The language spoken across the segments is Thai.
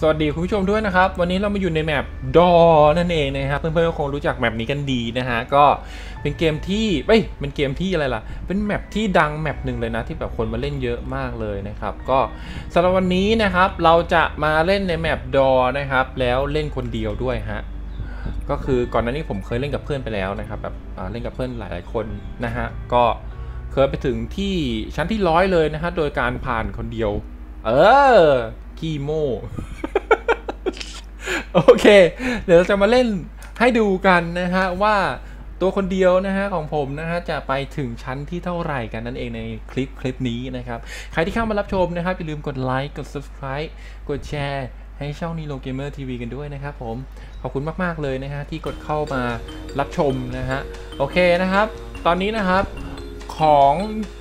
สวัสดีคุณผู้ชมด้วยนะครับ วันนี้เรามาอยู่ในแมปดอนั่นเองนะครับ เพื่อนๆก็คงรู้จักแมปนี้กันดีนะฮะ ก็เป็นเกมที่เอ้ยเป็นเกมที่อะไรล่ะ เป็นแมปที่ดังแมปหนึ่งเลยนะ ที่แบบคนมาเล่นเยอะมากเลยนะครับ ก็สำหรับวันนี้นะครับ เราจะมาเล่นในแมปดอนะครับ แล้วเล่นคนเดียวด้วยฮะ ก็คือก่อนหน้านี้ผมเคยเล่นกับเพื่อนไปแล้วนะครับ แบบเล่นกับเพื่อนหลาย ๆ คนนะฮะ ก็เคยไปถึงที่ชั้นที่ร้อยเลยนะฮะ โดยการผ่านคนเดียว เออ ขี้โม้โอเค เดี๋ยวเราจะมาเล่นให้ดูกันนะฮะว่าตัวคนเดียวนะฮะของผมนะฮะจะไปถึงชั้นที่เท่าไหร่กันนั่นเองในคลิปคลิปนี้นะครับ ใครที่เข้ามารับชมนะครับ อย่าลืมกดไลค์กด subscribe กดแชร์ให้ช่องนีโ o เกมเมอร์ทีวีกันด้วยนะครับผม ขอบคุณมาก ๆ เลยนะฮะที่กดเข้ามารับชมนะฮะ โอเคนะครับ ตอนนี้นะครับของ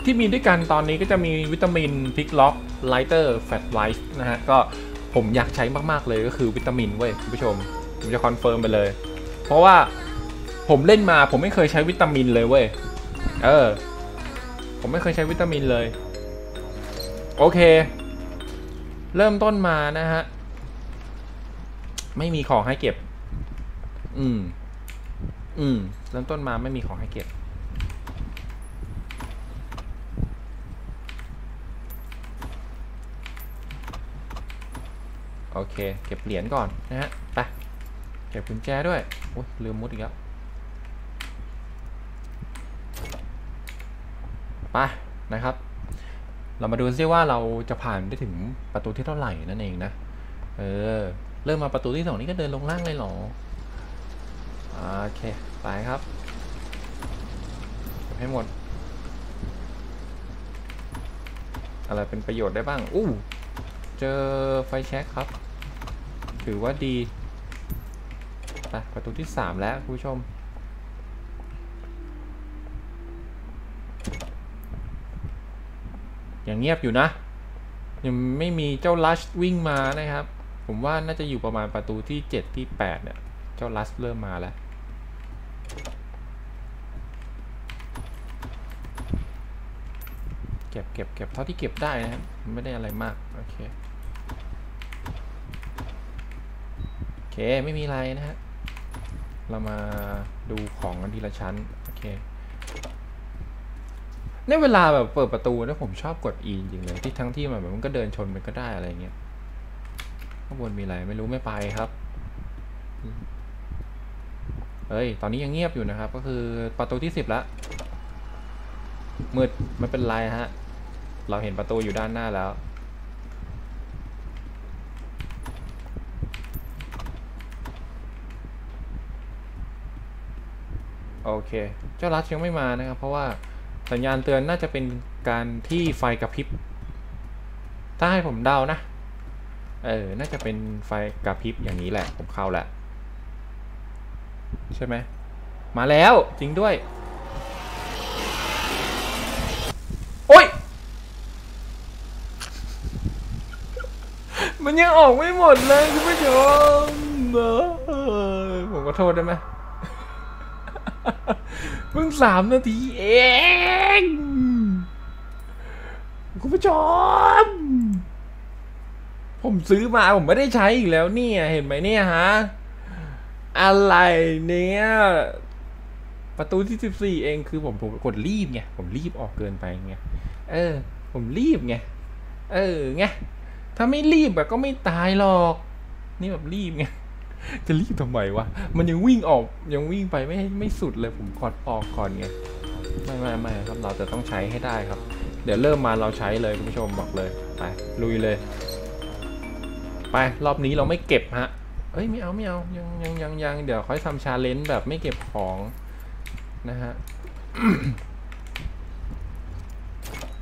ที่มีด้วยกันตอนนี้ก็จะมีวิตามิน pick lock lighter flashlight นะฮะ ก็ผมอยากใช้มากๆเลยก็คือวิตามินเว้ยคุณผู้ชม ผมจะ confirm ไปเลย เพราะว่าผมเล่นมาผมไม่เคยใช้วิตามินเลยเว้ย เออ ผมไม่เคยใช้วิตามินเลย โอเค เริ่มต้นมานะฮะ ไม่มีของให้เก็บ อืม อืม เริ่มต้นมาไม่มีของให้เก็บ โอเค เก็บเหรียญก่อนนะฮะ ไป เก็บกุญแจด้วยโอ้ยลืมมุดอีกแล้ว ไป นะครับ เรามาดูซิว่าเราจะผ่านได้ถึงประตูที่เท่าไหร่นั่นเองนะ เออ เริ่มมาประตูที่สองนี่ก็เดินลงล่างเลยหรอ โอเค ไปครับเก็บให้หมด อะไรเป็นประโยชน์ได้บ้าง อู้เจอไฟแช็กครับ ถือว่าดีไปประตูที่ 3 แล้วคุณผู้ชมยังเงียบอยู่นะ ยังไม่มีเจ้าลัชวิ่งมานะครับ ผมว่าน่าจะอยู่ประมาณประตูที่ 7 ที่ 8 เนี่ย เจ้าลัชเริ่มมาแล้วเก็บเก็บเก็บเท่าที่เก็บได้นะครับไม่ได้อะไรมาก โอเค โอ เคไม่มีอะไรนะฮะ เรามาดูของกันทีละชั้น โอเคในเวลาแบบเปิดประตูนะผมชอบกด E จริงเลย ที่ทั้งที่มันแบบมันก็เดินชนมันก็ได้อะไรเงี้ยข้างบนมีอะไรไม่รู้ไม่ไปครับเฮ้ย ตอนนี้ยังเงียบอยู่นะครับ ก็คือประตูที่สิบละมืดไม่เป็นไรฮะ เราเห็นประตูอยู่ด้านหน้าแล้ว เค เจ้ารัชยังไม่มานะครับ เพราะว่าสัญญาณเตือนน่าจะเป็นการที่ไฟกระพริบ ถ้าให้ผมเดานะ เออ น่าจะเป็นไฟกระพริบอย่างนี้แหละ ผมเข้าแหละ ใช่ไหม มาแล้วจริงด้วย โอ้ย มันยังออกไม่หมดเลยคุณผู้ชมเออผมก็โทษได้ไหม เพิ่งสามนาทีเองคุณผู้ชม ผมซื้อมาผมไม่ได้ใช้อีกแล้วเนี่ยเห็นไหมเนี่ยฮะ อะไรเนี่ย ประตูที่สิบสี่เองคือผมผมกดรีบไง ผมรีบออกเกินไปไง เออ ผมรีบไง เออไง ถ้าไม่รีบแบบก็ไม่ตายหรอก นี่แบบรีบไง จะรีบทำไมวะ มันยังวิ่งออกยังวิ่งไปไม่ไม่สุดเลยผมกดออกก่อนไง ไม่ไม่ไม่ครับเราจะต้องใช้ให้ได้ครับ เดี๋ยวเริ่มมาเราใช้เลยคุณผู้ชมบอกเลย ไปลุยเลย ไปรอบนี้เราไม่เก็บฮะ เอ้ยไม่เอาไม่เอายังยังยังยังเดี๋ยวค่อยทำชาเลนจ์แบบไม่เก็บของนะฮะ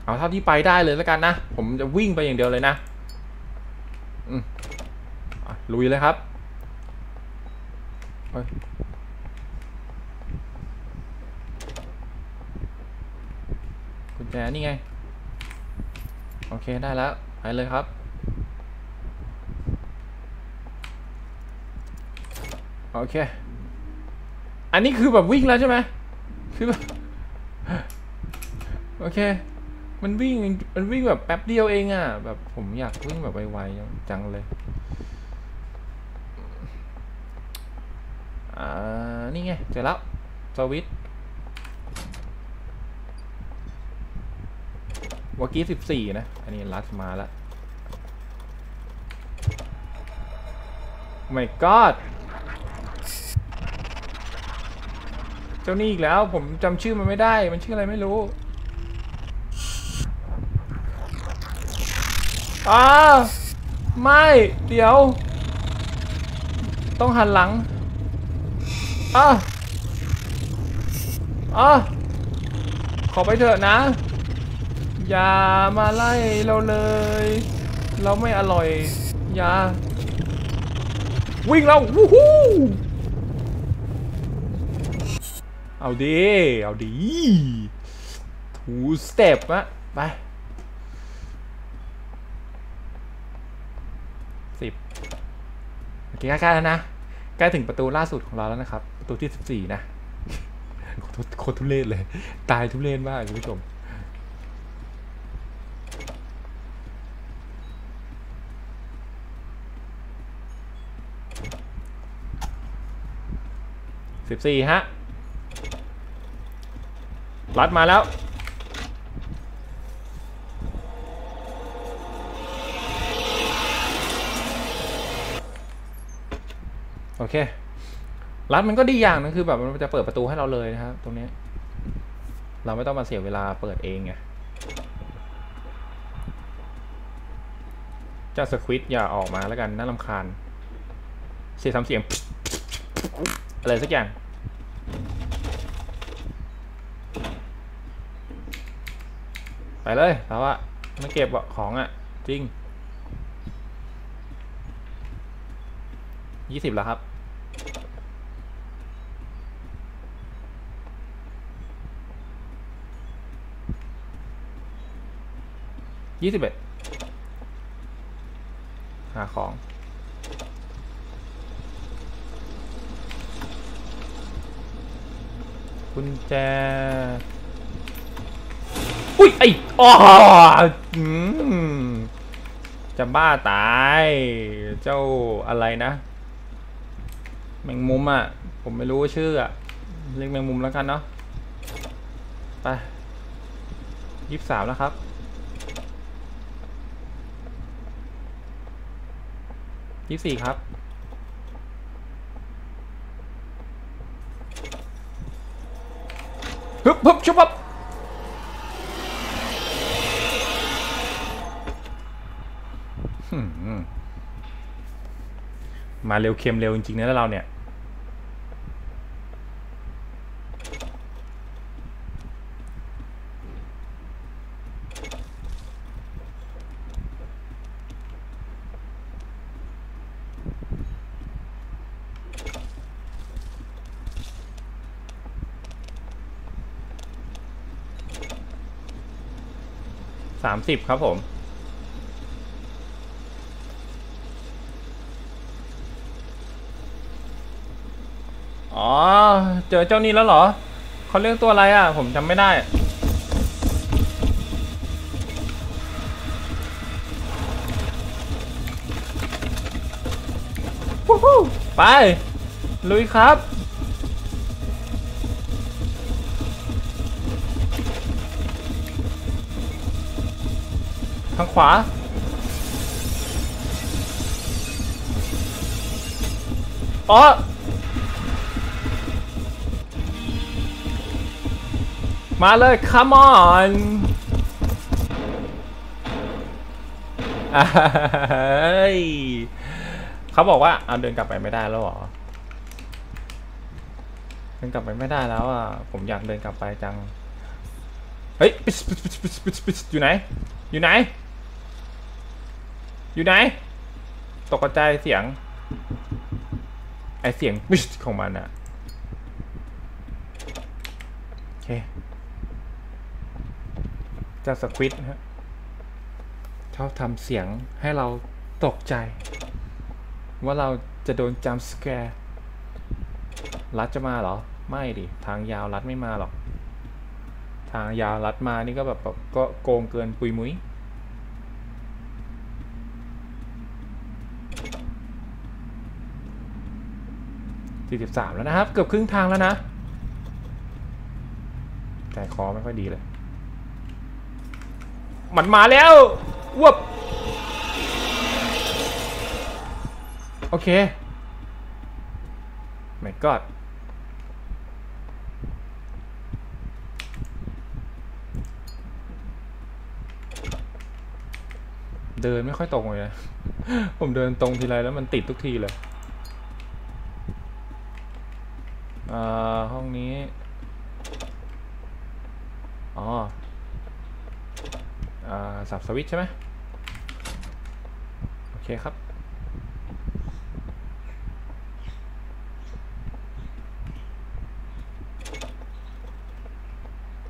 เอาเท่าที่ไปได้เลยแล้วกันนะ ผมจะวิ่งไปอย่างเดียวเลยนะอืมอะลุยเลยครับ เฮ้ยกุญแจนี่ไง โอเคได้แล้ว ไปเลยครับ โอเค อันนี้คือแบบวิ่งแล้วใช่ไหมคือแบบโอเค มันวิ่ง มันวิ่งแบบแป๊บเดียวเองอะ แบบผมอยากวิ่งแบบไวๆจังเลย อ่า นี่ไง เจอแล้วสวิตช์เมื่อกี้สิบสี่นะ อันนี้รัดมาแล้ว my god เจ้านี่อีกแล้ว ผมจำชื่อมันไม่ได้ มันชื่ออะไรไม่รู้อ้าไม่ เดี๋ยว ต้องหันหลัง อ้าอ้าขอไปเถอะนะ อย่ามาไล่เราเลย เราไม่อร่อย อย่า วิ่งเราวู้ฮู้เอาดี เอาดีทูสเต็ปอะไปสิบโอเคใกล้ๆแล้วนะ ใกล้ถึงประตูล่าสุดของเราแล้วนะครับ ประตูที่สิบสี่นะโคตรโคตรทุเรศเลย ตายทุเรศมากคุณผู้ชมสิบสี่ฮะ รัดมาแล้ว อเครัดมันก็ดีอย่างนึงคือแบบมันจะเปิดประตูให้เราเลยนะครับตรงนี้ เราไม่ต้องมาเสียเวลาเปิดเองไงจ้าสควิตอย่าออกมาแล้วกันน่าลำคาญ เสียงทำเสียง อะไรสักอย่าง ไปเลยเราอะไม่เก็บของอะจริงยี่สิบแล้วครับ ยี่สิบเอ็ดหาของ กุญแจ อุ้ย ไอ้อ๋อจะบ้าตาย เจ้าอะไรนะ แมงมุมอะ ผมไม่รู้ชื่ออะ เรียกแมงมุมแล้วกันเนาะ ไปยี่สิบสามแล้วครับ ยี่สี่ครับ ฮึบฮึบชุบฮึบมมาเร็วเค็มเร็วจริงๆนะเราเนี่ย สามสิบครับผม อ๋อ เจอเจ้านี้แล้วเหรอ เขาเรียกตัวอะไรอะ ผมจำไม่ได้เฮ้ไป ลุยครับ ทางขวา อ๋อ มาเลย come on อ่าเฮ้ยเขาบอกว่าเอาเดินกลับไปไม่ได้แล้วหรอ เดินกลับไปไม่ได้แล้วอะ ผมอยากเดินกลับไปจัง เฮ้ยปิสปิสปิสปิสปิสปิสอยู่ไหน อยู่ไหน อยู่ไหน ตกใจายเสียง ไอเสียงปิสของมันอะโอเคเจ้าสควิตนะฮะชอบทำเสียงให้เราตกใจ ว่าเราจะโดนจัมสแกร์รัดจะมาเหรอ ไม่ดิ ทางยาวรัดไม่มาหรอก ทางยาวรัดมานี่ก็แบบแบบก็โกงเกินปุยมุ้ย 43 แล้วนะครับ เกือบครึ่งทางแล้วนะใจคอไม่ค่อยดีเลย มันมาแล้ววบโอเคไม่กอดเดินไม่ค่อยตรงเลยนะผมเดินตรงทีไรแล้วมันติดทุกทีเลย อ่าห้องนี้ อ๋ออ่าสับสวิตช์ใช่ไหมโอเคครับ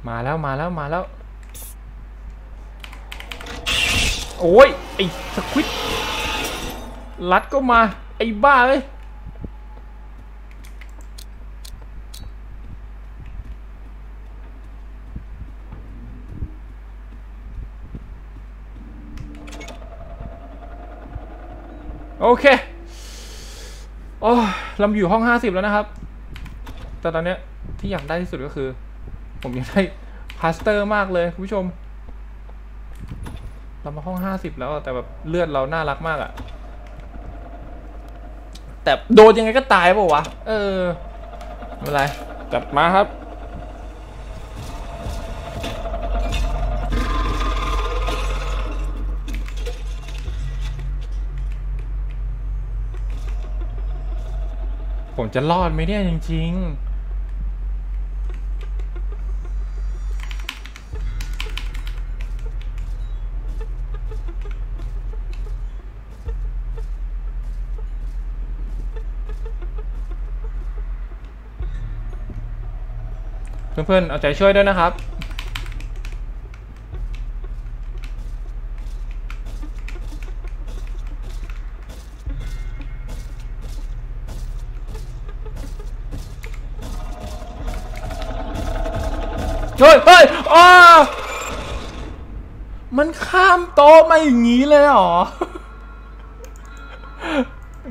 มาแล้วมาแล้วมาแล้ว โอ้ย ไอ้สควิตลัดก็มา ไอ้บ้าเลย เค โอ้ยเราอยู่ห้องห้าสิบแล้วนะครับ แต่ตอนเนี้ยที่อยากได้ที่สุดก็คือ ผมอยากได้พลาสเตอร์มากเลยคุณผู้ชม เรามาห้องห้าสิบแล้วแต่แบบเลือดเราน่ารักมากอะแต่โดนยังไงก็ตายเปล่าวะ เออไม่เป็นไร จัดมาครับ ผมจะรอดไหมเนี่ยจริง ๆ เพื่อนๆ เอาใจช่วยด้วยนะครับ ยเฮ้ยอ้ามันข้ามโต๊ะมาอย่างนี้เลยเหรอ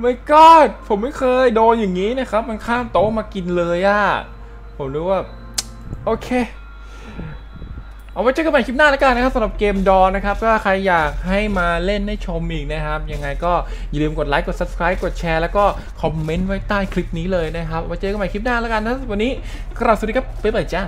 ไม่กอดผมไม่เคยโดนอย่างนี้นะครับ มันข้ามโต๊ะมากินเลยอะผมรู้ว่า โอเค เอาไว้เจอกันใหม่คลิปหน้าแล้วกันนะครับสำหรับเกมดอนะครับ ถ้าใครอยากให้มาเล่นให้ชมอีกนะครับ ยังไงก็อย่าลืมกดไลค์กด subscribe กดแชร์แล้วก็คอมเมนต์ไว้ใต้คลิปนี้เลยนะครับไว้เจอกันใหม่คลิปหน้าแล้วกันนะวันนี้กราบสวัสดีครับบ๊ายบายจ้า